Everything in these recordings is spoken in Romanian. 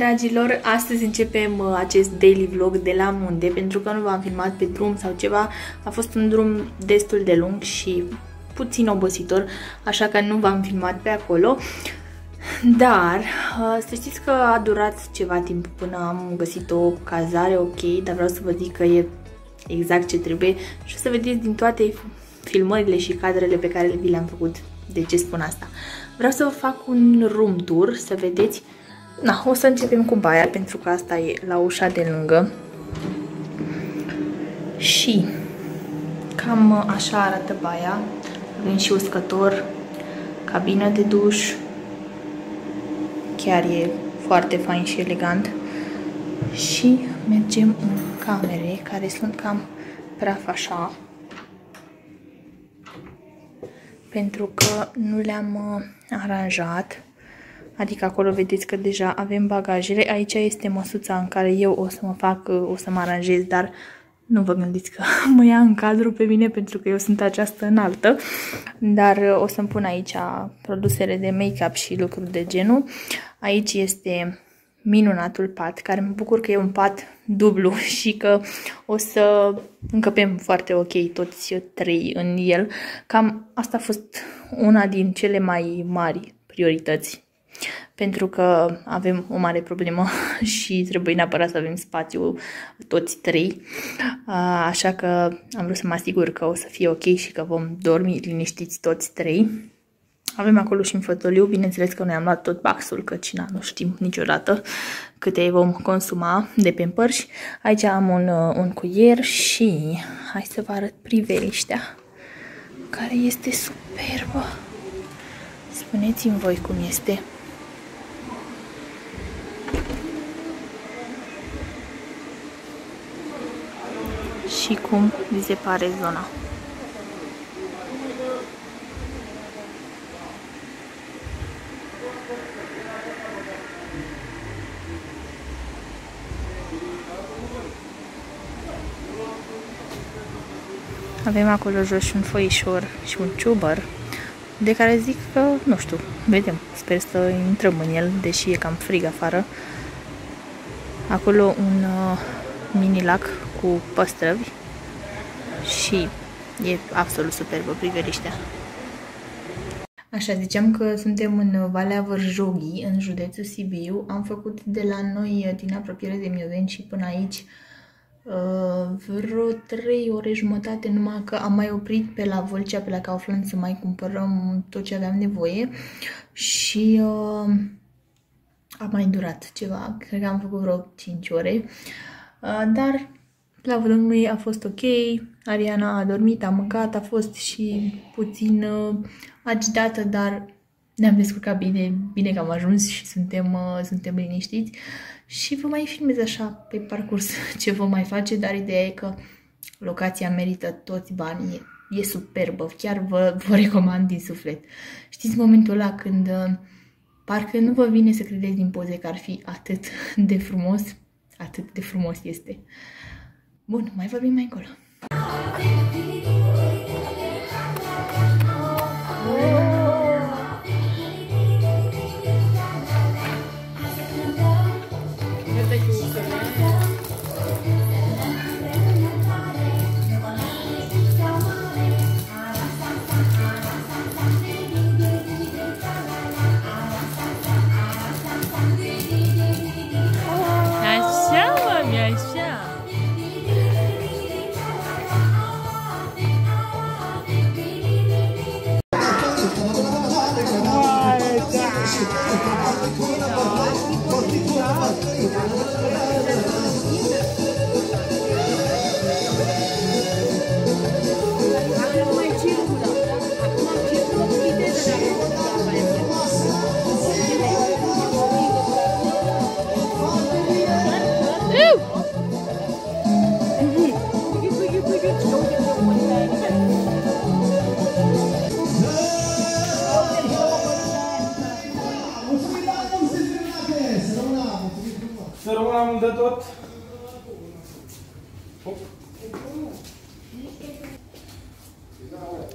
Bună dragilor! Astăzi începem uh, acest daily vlog de la munte pentru că nu v-am filmat pe drum sau ceva. A fost un drum destul de lung și puțin obositor, așa că nu v-am filmat pe acolo. Dar uh, să știți că a durat ceva timp până am găsit o cazare ok, dar vreau să vă zic că e exact ce trebuie și o să vedeți din toate filmările și cadrele pe care vi le-am făcut. De ce spun asta? Vreau să vă fac un room tour, să vedeți Na, o să începem cu baia, pentru că asta e la ușa de lângă. Și cam așa arată baia. Avem și uscător, cabină de duș. Chiar e foarte fain și elegant. Și mergem în camere, care sunt cam praf așa. Pentru că nu le-am uh, aranjat Adică acolo vedeți că deja avem bagajele. Aici este măsuța în care eu o să mă fac, o să mă aranjez, dar nu vă gândiți că mă ia în cadru pe mine pentru că eu sunt această înaltă. Dar o să-mi pun aici produsele de make-up și lucruri de genul. Aici este minunatul pat, care mă bucur că e un pat dublu și că o să încăpem foarte ok toți trei în el. Cam asta a fost una din cele mai mari priorități pentru că avem o mare problemă și trebuie neapărat să avem spațiu toți trei. Așa că am vrut să mă asigur că o să fie ok și că vom dormi liniștiți toți trei. Avem acolo și un fotoliu, bineînțeles că noi am luat tot baxul, căci na, nu știm niciodată câte vom consuma de pe împărși. Aici am un, un cuier și hai să vă arăt priveliștea, care este superbă. Spuneți-mi voi cum este. Și cum vi se pare zona. Avem acolo jos și un foișor și un ciubăr, de care zic că, nu știu, vedem, sper să intrăm în el, deși e cam frig afară. Acolo un uh, mini lac cu păstrăvi și e absolut superbă priveliștea. Așa, ziceam că suntem în Valea Vărjoghii, în județul Sibiu. Am făcut de la noi, din apropiere de Mioveni și până aici, uh, vreo 3 ore jumătate, numai că am mai oprit pe la Vâlcea, pe la Kaufland să mai cumpărăm tot ce aveam nevoie și uh, a mai durat ceva, cred că am făcut vreo 5 ore, uh, dar Slavă Domnului a fost ok, Ariana a dormit, a mâncat, a fost și puțin uh, agitată, dar ne-am descurcat bine, bine că am ajuns și suntem, uh, suntem liniștiți. Și vă mai filmez așa pe parcurs ce vă mai face, dar ideea e că locația merită toți banii, e, e superbă, chiar vă, vă recomand din suflet. Știți momentul ăla când uh, parcă nu vă vine să credeți din poze că ar fi atât de frumos, atât de frumos este. Bun, mai vorbim mai încolo.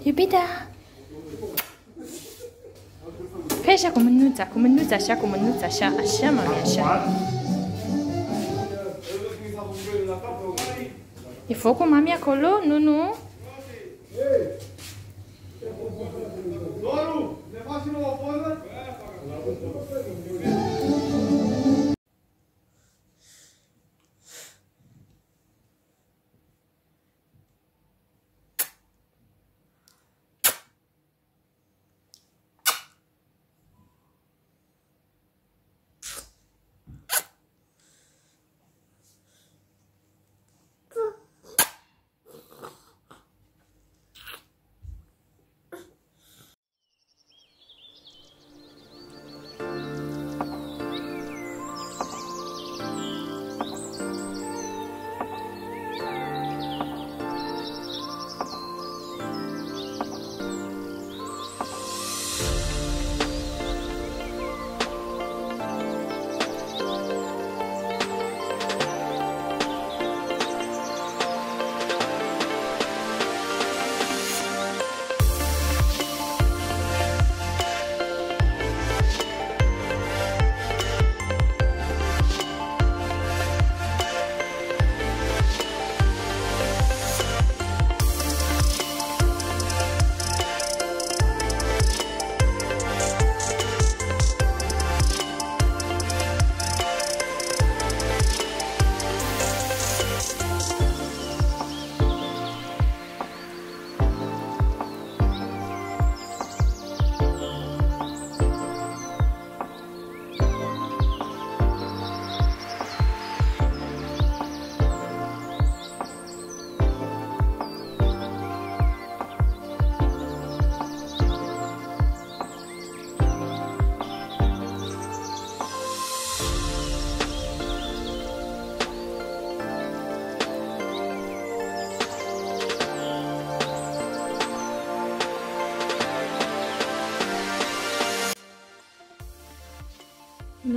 Iubita! Pe așa cu mânuța, cu mânuța, așa, cu mânuța, așa, așa, mami, așa. E focul, mami, acolo? Nu, nu?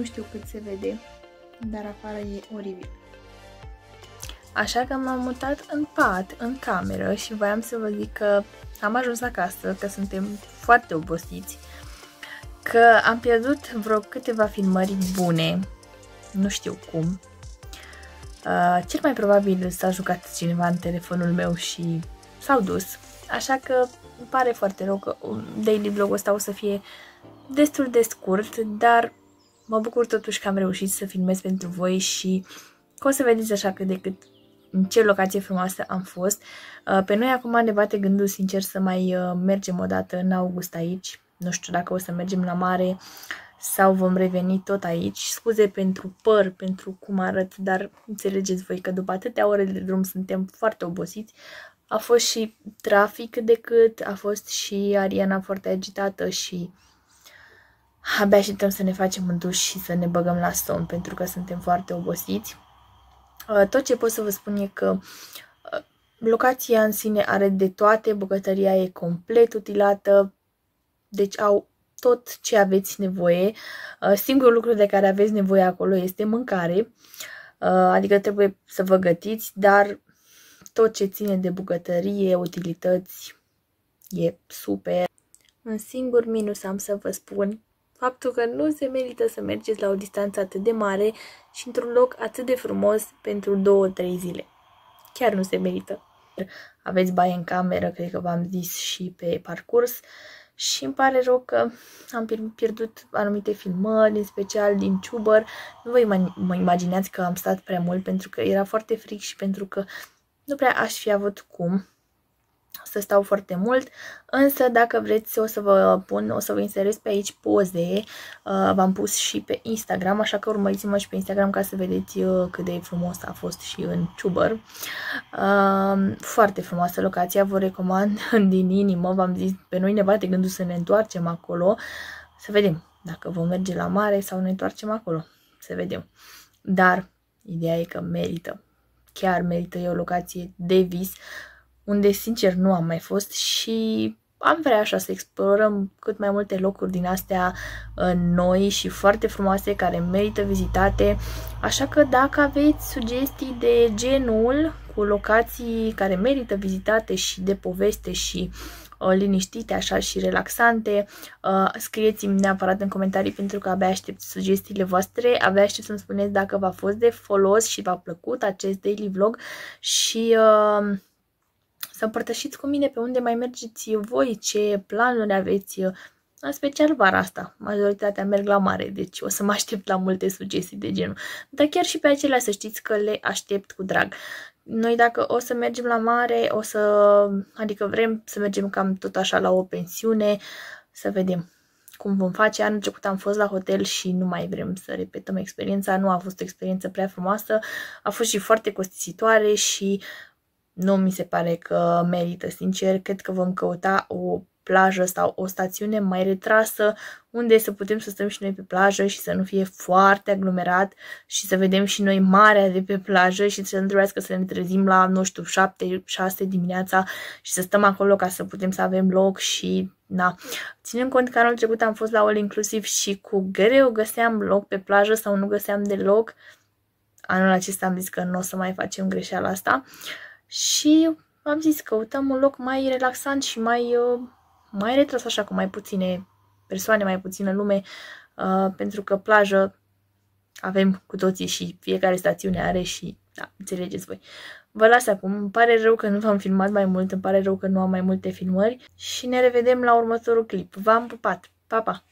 Știu cât se vede, dar afară e oribil. Așa că m-am mutat în pat, în cameră și voiam să vă zic că am ajuns acasă, că suntem foarte obosiți, că am pierdut vreo câteva filmări bune, nu știu cum. Uh, cel mai probabil s-a jucat cineva în telefonul meu și s-au dus, așa că îmi pare foarte rău că daily vlog ăsta o să fie destul de scurt, dar Mă bucur totuși că am reușit să filmez pentru voi și că o să vedeți așa cât de cât în ce locație frumoasă am fost. Uh, pe noi acum ne bate gândul sincer să mai uh, mergem o dată în august aici. Nu știu dacă o să mergem la mare sau vom reveni tot aici. Scuze pentru păr, pentru cum arăt, dar înțelegeți voi că după atâtea ore de drum suntem foarte obosiți. A fost și trafic decât, a fost și Ariana foarte agitată și abia așteptăm să ne facem un duș și să ne băgăm la somn pentru că suntem foarte obosiți. Uh, tot ce pot să vă spun e că uh, locația în sine are de toate, bucătăria e complet utilată, deci au tot ce aveți nevoie. Uh, singurul lucru de care aveți nevoie acolo este mâncare, adică trebuie să vă gătiți, dar tot ce ține de bucătărie, utilități, e super. Un singur minus am să vă spun faptul că nu se merită să mergeți la o distanță atât de mare și într-un loc atât de frumos pentru două-trei zile. Chiar nu se merită. Aveți baie în cameră, cred că v-am zis și pe parcurs și îmi pare rău că am pierdut anumite filmări, în special din Ciubăr. Nu vă mă imaginați că am stat prea mult pentru că era foarte fric și pentru că nu prea aș fi avut cum să stau foarte mult, însă dacă vreți o să vă pun, o să vă inserez pe aici poze, uh, v-am pus și pe Instagram, așa că urmăriți-mă și pe Instagram ca să vedeți uh, cât de frumos a fost și în Ciubăr. Uh, foarte frumoasă locația, vă recomand din inimă, v-am zis, pe noi ne bate gândul să ne întoarcem acolo, să vedem dacă vom merge la mare sau ne întoarcem acolo, să vedem. Dar ideea e că merită, chiar merită, e o locație de vis, unde sincer nu am mai fost și am vrea așa să explorăm cât mai multe locuri din astea uh, noi și foarte frumoase care merită vizitate. Așa că dacă aveți sugestii de genul cu locații care merită vizitate și de poveste și uh, liniștite, așa și relaxante. Uh, scrieți-mi neapărat în comentarii pentru că abia aștept sugestiile voastre, abia aștept să-mi spuneți dacă v-a fost de folos și v-a plăcut acest daily vlog și uh, să împărtășiți cu mine pe unde mai mergeți voi, ce planuri aveți, în special vara asta. Majoritatea merg la mare, deci o să mă aștept la multe sugestii de genul. Dar chiar și pe acelea să știți că le aștept cu drag. Noi dacă o să mergem la mare, o să, adică vrem să mergem cam tot așa la o pensiune, să vedem cum vom face. Anul trecut am fost la hotel și nu mai vrem să repetăm experiența. Nu a fost o experiență prea frumoasă, a fost și foarte costisitoare și nu mi se pare că merită, sincer. Cred că vom căuta o plajă sau o stațiune mai retrasă unde să putem să stăm și noi pe plajă și să nu fie foarte aglomerat și să vedem și noi marea de pe plajă și să nu trebuiască să ne trezim la, nu știu, 7-6 dimineața și să stăm acolo ca să putem să avem loc și na. Ținând cont că anul trecut am fost la all inclusiv și cu greu găseam loc pe plajă sau nu găseam deloc, anul acesta am zis că nu o să mai facem greșeala asta și am zis că căutăm un loc mai relaxant și mai uh, mai retras așa, cu mai puține persoane, mai puțină lume, uh, pentru că plajă avem cu toții și fiecare stațiune are și, da, înțelegeți voi. Vă las acum, îmi pare rău că nu v-am filmat mai mult, îmi pare rău că nu am mai multe filmări și ne revedem la următorul clip. V-am pupat! Pa, pa!